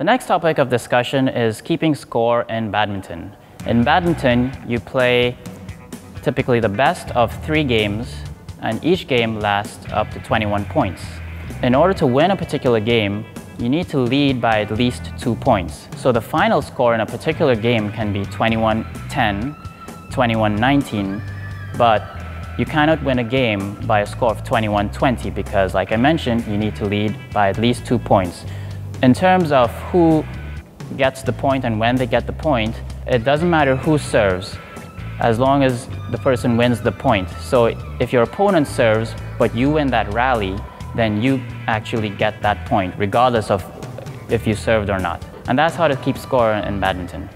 The next topic of discussion is keeping score in badminton. In badminton, you play typically the best of three games, and each game lasts up to 21 points. In order to win a particular game, you need to lead by at least two points. So the final score in a particular game can be 21-10, 21-19, but you cannot win a game by a score of 21-20 because, like I mentioned, you need to lead by at least two points. In terms of who gets the point and when they get the point, it doesn't matter who serves as long as the person wins the point. So if your opponent serves but you win that rally, then you actually get that point regardless of if you served or not. And that's how to keep score in badminton.